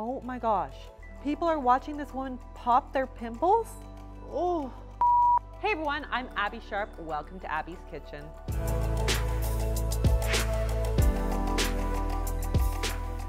Oh my gosh. People are watching this woman pop their pimples? Oh. Hey everyone, I'm Abbey Sharp. Welcome to Abbey's Kitchen.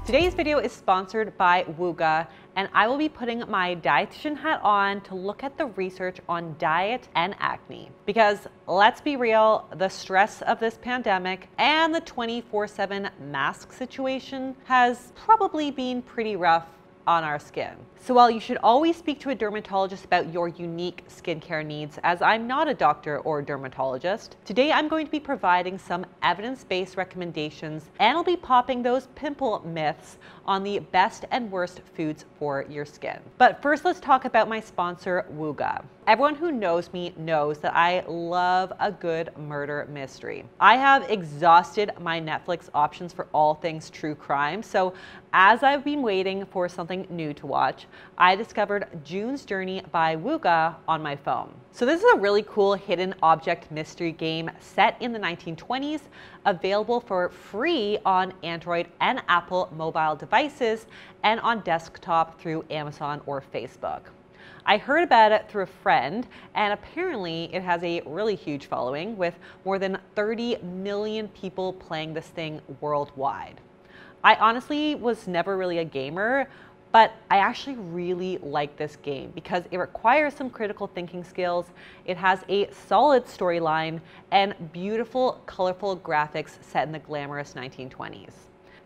Today's video is sponsored by Wooga, and I will be putting my dietitian hat on to look at the research on diet and acne. Because let's be real, the stress of this pandemic and the 24 7 mask situation has probably been pretty rough on our skin. So while you should always speak to a dermatologist about your unique skincare needs, as I'm not a doctor or dermatologist, today I'm going to be providing some evidence-based recommendations and I'll be popping those pimple myths on the best and worst foods for your skin. But first let's talk about my sponsor, Wooga. Everyone who knows me knows that I love a good murder mystery. I have exhausted my Netflix options for all things true crime, so as I've been waiting for something new to watch, I discovered June's Journey by Wooga on my phone. So this is a really cool hidden object mystery game set in the 1920s, available for free on Android and Apple mobile devices and on desktop through Amazon or Facebook. I heard about it through a friend, and apparently it has a really huge following with more than 30 million people playing this thing worldwide. I honestly was never really a gamer, but I actually really like this game because it requires some critical thinking skills. It has a solid storyline and beautiful, colorful graphics set in the glamorous 1920s.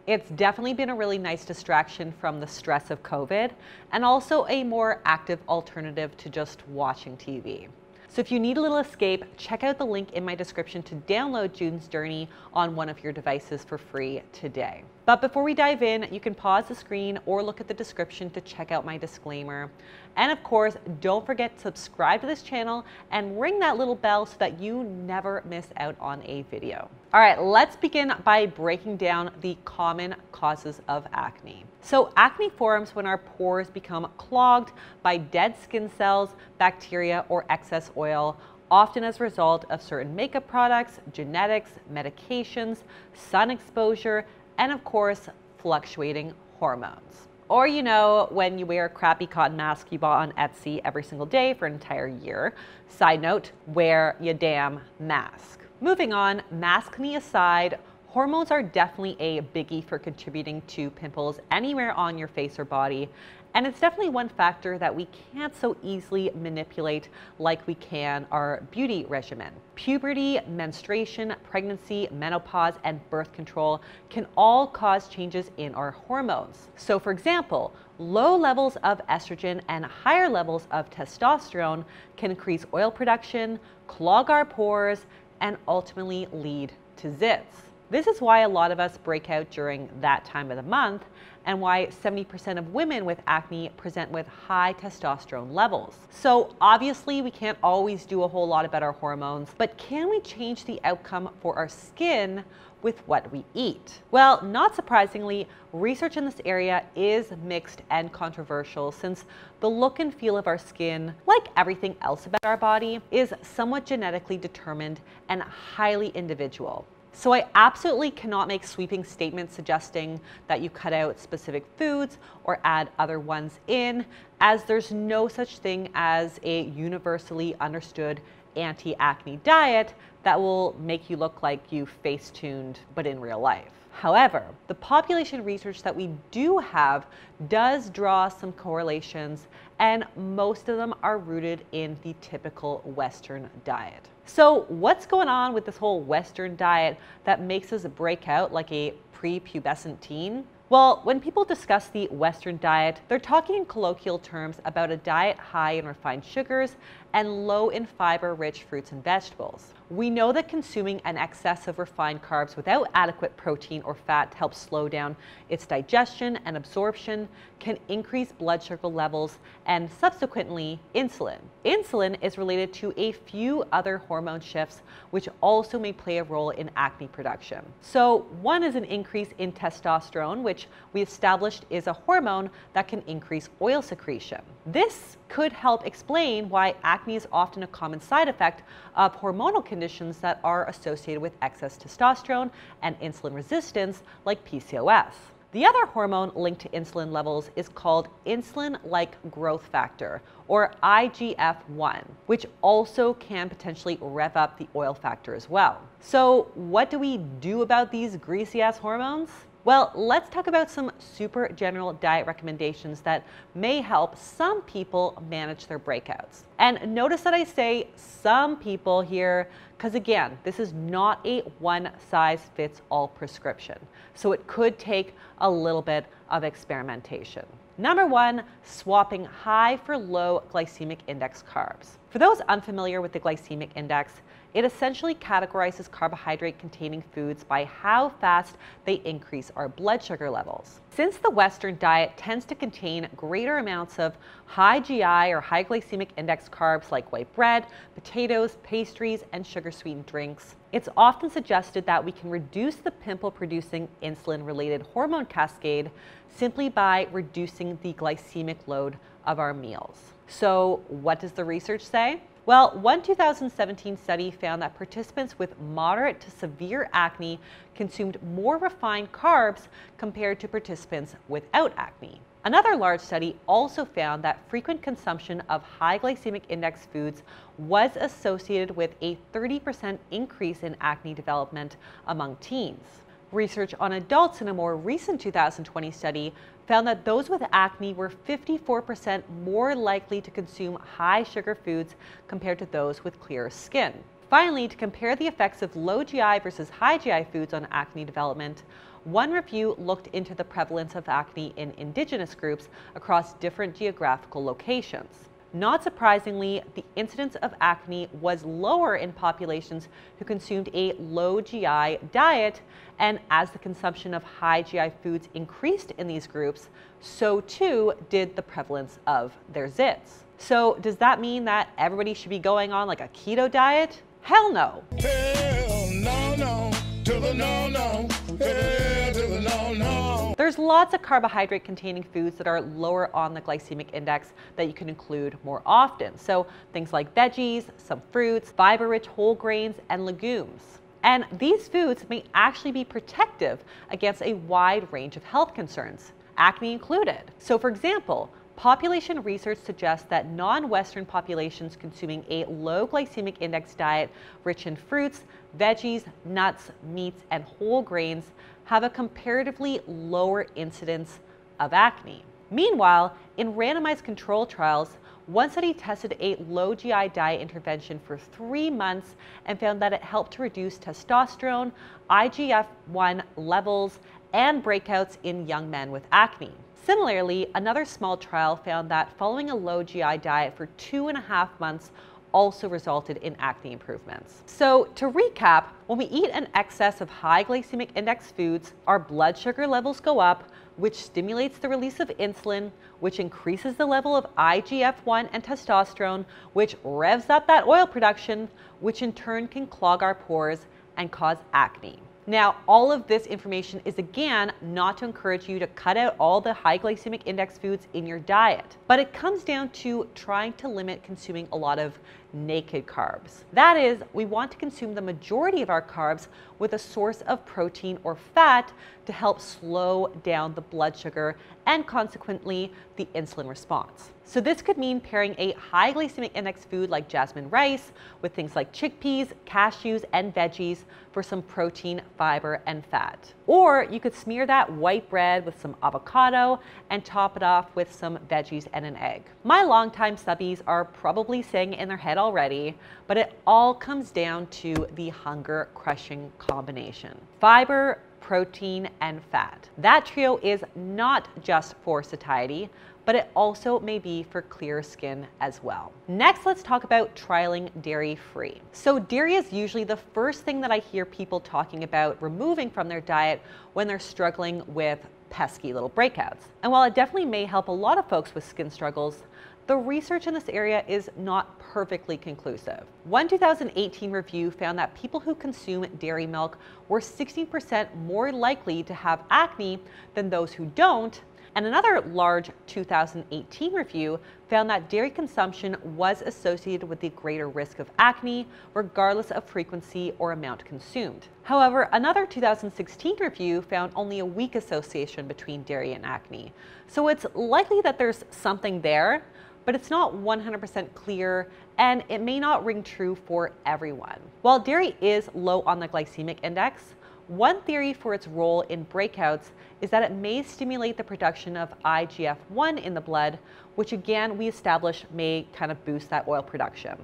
It's definitely been a really nice distraction from the stress of COVID and also a more active alternative to just watching TV. So if you need a little escape, check out the link in my description to download June's Journey on one of your devices for free today. But before we dive in, you can pause the screen or look at the description to check out my disclaimer. And of course, don't forget to subscribe to this channel and ring that little bell so that you never miss out on a video. All right, let's begin by breaking down the common causes of acne. So acne forms when our pores become clogged by dead skin cells, bacteria, or excess oil, often as a result of certain makeup products, genetics, medications, sun exposure, and of course, fluctuating hormones. Or, you know, when you wear a crappy cotton mask you bought on Etsy every single day for an entire year. Side note, wear your damn mask. Moving on, maskne aside, hormones are definitely a biggie for contributing to pimples anywhere on your face or body. And it's definitely one factor that we can't so easily manipulate like we can our beauty regimen. Puberty, menstruation, pregnancy, menopause, and birth control can all cause changes in our hormones. So for example, low levels of estrogen and higher levels of testosterone can increase oil production, clog our pores, and ultimately lead to zits. This is why a lot of us break out during that time of the month and why 70% of women with acne present with high testosterone levels. So obviously we can't always do a whole lot about our hormones, but can we change the outcome for our skin with what we eat? Well, not surprisingly, research in this area is mixed and controversial since the look and feel of our skin, like everything else about our body, is somewhat genetically determined and highly individual. So I absolutely cannot make sweeping statements suggesting that you cut out specific foods or add other ones in, as there's no such thing as a universally understood anti-acne diet that will make you look like you face-tuned but in real life. However, the population research that we do have does draw some correlations and most of them are rooted in the typical Western diet. So what's going on with this whole Western diet that makes us break out like a prepubescent teen? Well, when people discuss the Western diet, they're talking in colloquial terms about a diet high in refined sugars and low in fiber rich fruits and vegetables. We know that consuming an excess of refined carbs without adequate protein or fat to help slow down its digestion and absorption can increase blood sugar levels and subsequently insulin. Insulin is related to a few other hormone shifts which also may play a role in acne production. So one is an increase in testosterone, which we established is a hormone that can increase oil secretion. This could help explain why acne is often a common side effect of hormonal conditions that are associated with excess testosterone and insulin resistance like PCOS. The other hormone linked to insulin levels is called insulin like growth factor, or IGF 1, which also can potentially rev up the oil factor as well. So, what do we do about these greasy ass hormones? Well, let's talk about some super general diet recommendations that may help some people manage their breakouts. And notice that I say some people here, because again, this is not a one size fits all prescription. So it could take a little bit of experimentation. Number one, swapping high for low glycemic index carbs. For those unfamiliar with the glycemic index, it essentially categorizes carbohydrate containing foods by how fast they increase our blood sugar levels. Since the Western diet tends to contain greater amounts of high GI or high glycemic index carbs like white bread, potatoes, pastries, and sugar sweetened drinks, it's often suggested that we can reduce the pimple producing insulin related hormone cascade simply by reducing the glycemic load of our meals. So, what does the research say? Well, one 2017 study found that participants with moderate to severe acne consumed more refined carbs compared to participants without acne. Another large study also found that frequent consumption of high glycemic index foods was associated with a 30% increase in acne development among teens. Research on adults in a more recent 2020 study found that those with acne were 54% more likely to consume high sugar foods compared to those with clearer skin. Finally, to compare the effects of low GI versus high GI foods on acne development, one review looked into the prevalence of acne in indigenous groups across different geographical locations. Not surprisingly, the incidence of acne was lower in populations who consumed a low GI diet, and as the consumption of high GI foods increased in these groups, so too did the prevalence of their zits. So, does that mean that everybody should be going on like a keto diet? Hell no. Hell no, no, to the no, no. Hell to the no, no. There's lots of carbohydrate containing foods that are lower on the glycemic index that you can include more often. So things like veggies, some fruits, fiber rich whole grains, and legumes. And these foods may actually be protective against a wide range of health concerns, acne included. So, for example, Population research suggests that non Western populations consuming a low glycemic index diet rich in fruits, veggies, nuts, meats, and whole grains have a comparatively lower incidence of acne. Meanwhile, in randomized control trials, one study tested a low GI diet intervention for three months and found that it helped to reduce testosterone, IGF 1 levels, and breakouts in young men with acne. Similarly, another small trial found that following a low GI diet for two and a half months also resulted in acne improvements. So to recap, when we eat an excess of high glycemic index foods, our blood sugar levels go up, which stimulates the release of insulin, which increases the level of IGF-1 and testosterone, which revs up that oil production, which in turn can clog our pores and cause acne. Now, all of this information is again not to encourage you to cut out all the high glycemic index foods in your diet, but it comes down to trying to limit consuming a lot of naked carbs. That is, we want to consume the majority of our carbs with a source of protein or fat to help slow down the blood sugar and consequently the insulin response. So this could mean pairing a high glycemic index food like jasmine rice with things like chickpeas, cashews, and veggies for some protein, fiber, and fat. Or you could smear that white bread with some avocado and top it off with some veggies and an egg. My longtime subbies are probably saying in their head already, but it all comes down to the hunger crushing combination. Fiber, protein, and fat. That trio is not just for satiety, but it also may be for clear skin as well. Next, let's talk about trialing dairy free. So dairy is usually the first thing that I hear people talking about removing from their diet when they're struggling with pesky little breakouts. And while it definitely may help a lot of folks with skin struggles, the research in this area is not perfectly conclusive. One 2018 review found that people who consume dairy milk were 16% more likely to have acne than those who don't, And another large 2018 review found that dairy consumption was associated with the greater risk of acne, regardless of frequency or amount consumed. However, another 2016 review found only a weak association between dairy and acne. So it's likely that there's something there, but it's not 100% clear and it may not ring true for everyone. While dairy is low on the glycemic index, one theory for its role in breakouts is that it may stimulate the production of IGF-1 in the blood, which again we established may kind of boost that oil production.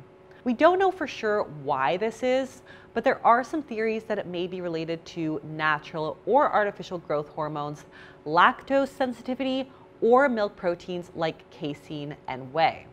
We don't know for sure why this is, but there are some theories that it may be related to natural or artificial growth hormones, lactose sensitivity, or milk proteins like casein and whey.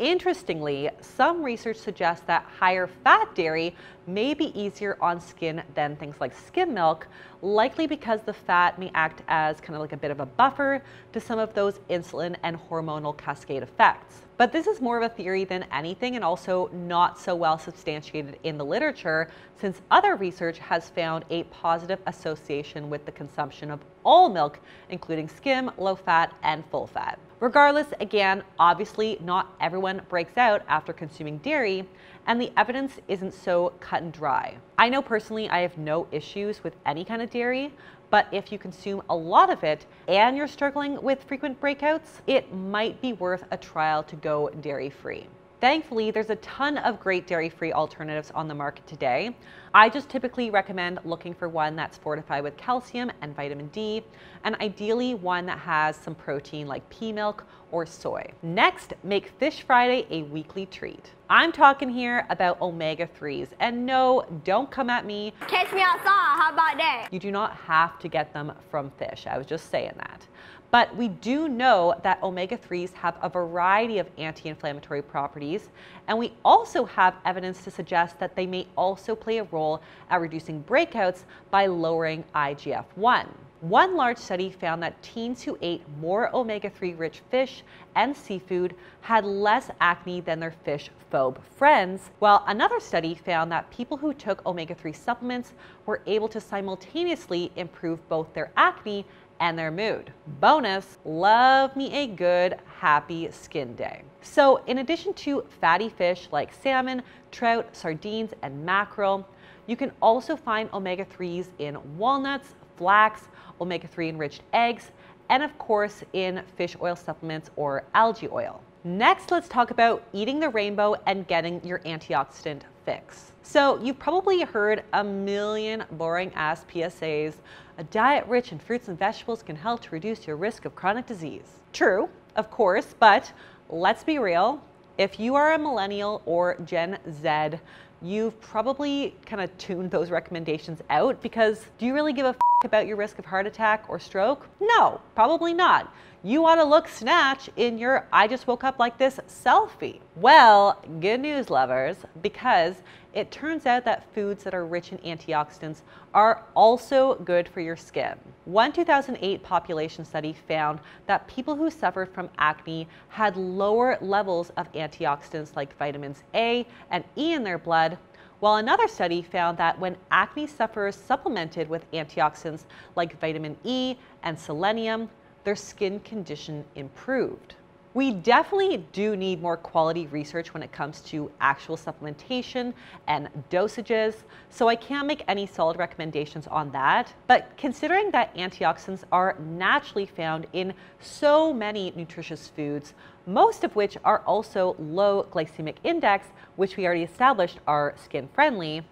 Interestingly, some research suggests that higher fat dairy may be easier on skin than things like skim milk, likely because the fat may act as kind of like a bit of a buffer to some of those insulin and hormonal cascade effects. But this is more of a theory than anything and also not so well substantiated in the literature since other research has found a positive association with the consumption of all milk, including skim, low fat, and full fat. Regardless, again, obviously not everyone breaks out after consuming dairy, and the evidence isn't so cut and dry. I know personally I have no issues with any kind of dairy, but if you consume a lot of it and you're struggling with frequent breakouts, it might be worth a trial to go dairy free. Thankfully, there's a ton of great dairy-free alternatives on the market today. I just typically recommend looking for one that's fortified with calcium and vitamin D, and ideally one that has some protein like pea milk or soy. Next, make Fish Friday a weekly treat. I'm talking here about omega-3s, and no, don't come at me. Catch me outside, how about that? You do not have to get them from fish. I was just saying that. But we do know that omega 3s have a variety of anti inflammatory properties, and we also have evidence to suggest that they may also play a role at reducing breakouts by lowering IGF 1. One large study found that teens who ate more omega 3 rich fish and seafood had less acne than their fish phobe friends, while another study found that people who took omega 3 supplements were able to simultaneously improve both their acne and their mood. Bonus, love me a good happy skin day. So in addition to fatty fish like salmon, trout, sardines, and mackerel, you can also find omega-3s in walnuts, flax, omega-3 enriched eggs, and of course in fish oil supplements or algae oil. Next, let's talk about eating the rainbow and getting your antioxidant fix. So you've probably heard a million boring ass PSAs. A diet rich in fruits and vegetables can help to reduce your risk of chronic disease. True, of course, but let's be real. If you are a millennial or Gen Z, you've probably kind of tuned those recommendations out because do you really give a about your risk of heart attack or stroke? No, probably not. You want to look snatch in your I just woke up like this selfie. Well, good news, lovers, because it turns out that foods that are rich in antioxidants are also good for your skin. One 2008 population study found that people who suffered from acne had lower levels of antioxidants like vitamins A and E in their blood while another study found that when acne sufferers supplemented with antioxidants like vitamin E and selenium, their skin condition improved. We definitely do need more quality research when it comes to actual supplementation and dosages, so I can't make any solid recommendations on that. But considering that antioxidants are naturally found in so many nutritious foods, most of which are also low glycemic index, which we already established are skin friendly,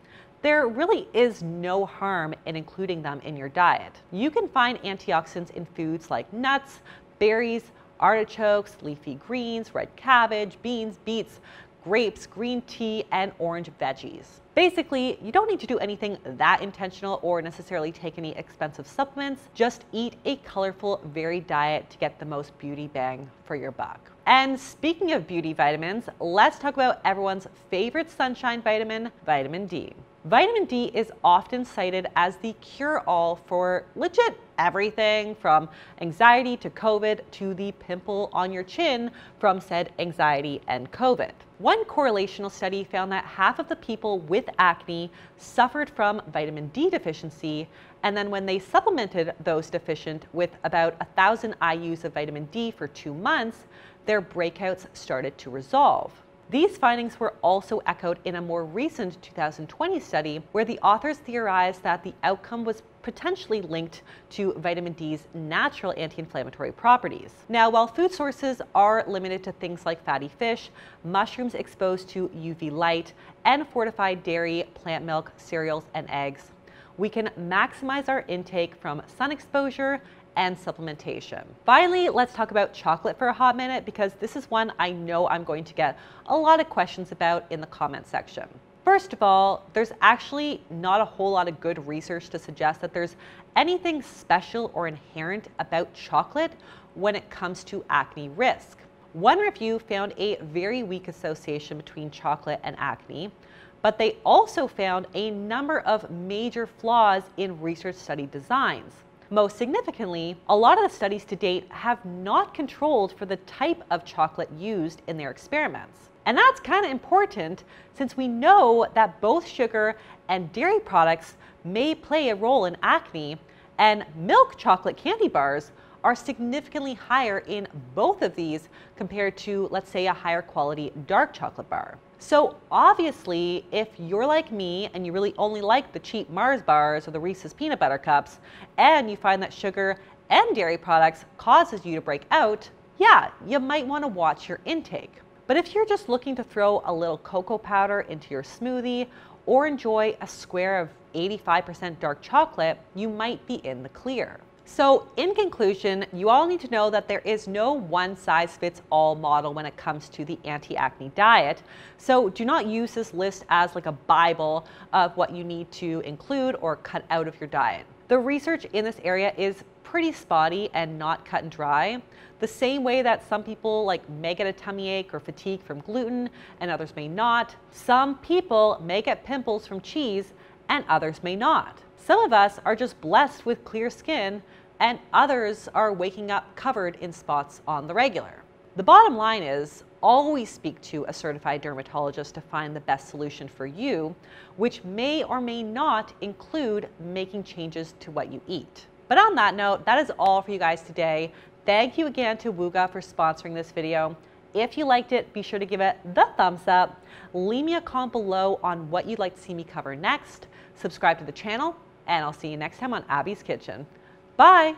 there really is no harm in including them in your diet. You can find antioxidants in foods like nuts, berries, artichokes, leafy greens, red cabbage, beans, beets, grapes, green tea, and orange veggies. Basically, you don't need to do anything that intentional or necessarily take any expensive supplements. Just eat a colorful, varied diet to get the most beauty bang for your buck. And speaking of beauty vitamins, let's talk about everyone's favorite sunshine vitamin, vitamin D. Vitamin D is often cited as the cure all for legit everything from anxiety to COVID to the pimple on your chin from said anxiety and COVID. One correlational study found that half of the people with acne suffered from vitamin D deficiency, and then when they supplemented those deficient with about 1,000 IUs of vitamin D for two months, their breakouts started to resolve. These findings were also echoed in a more recent 2020 study where the authors theorized that the outcome was potentially linked to vitamin D's natural anti-inflammatory properties. Now, while food sources are limited to things like fatty fish, mushrooms exposed to UV light, and fortified dairy, plant milk, cereals, and eggs, we can maximize our intake from sun exposure and supplementation. Finally, let's talk about chocolate for a hot minute because this is one I know I'm going to get a lot of questions about in the comment section. First of all, there's actually not a whole lot of good research to suggest that there's anything special or inherent about chocolate when it comes to acne risk. One review found a very weak association between chocolate and acne, but they also found a number of major flaws in research study designs. Most significantly, a lot of the studies to date have not controlled for the type of chocolate used in their experiments. And that's kind of important since we know that both sugar and dairy products may play a role in acne, and milk chocolate candy bars are significantly higher in both of these compared to, let's say, a higher quality dark chocolate bar. So obviously, if you're like me and you really only like the cheap Mars bars or the Reese's peanut butter cups, and you find that sugar and dairy products causes you to break out, yeah, you might want to watch your intake. But if you're just looking to throw a little cocoa powder into your smoothie or enjoy a square of 85% dark chocolate, you might be in the clear. So in conclusion, you all need to know that there is no one size fits all model when it comes to the anti-acne diet. So do not use this list as like a Bible of what you need to include or cut out of your diet. The research in this area is pretty spotty and not cut and dry. The same way that some people like may get a tummy ache or fatigue from gluten and others may not. Some people may get pimples from cheese and others may not. Some of us are just blessed with clear skin and others are waking up covered in spots on the regular. The bottom line is always speak to a certified dermatologist to find the best solution for you, which may or may not include making changes to what you eat. But on that note, that is all for you guys today. Thank you again to Wooga for sponsoring this video. If you liked it, be sure to give it the thumbs up. Leave me a comment below on what you'd like to see me cover next. Subscribe to the channel, and I'll see you next time on Abbey's Kitchen. Bye.